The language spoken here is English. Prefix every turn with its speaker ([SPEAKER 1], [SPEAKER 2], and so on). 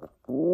[SPEAKER 1] Oh, oh.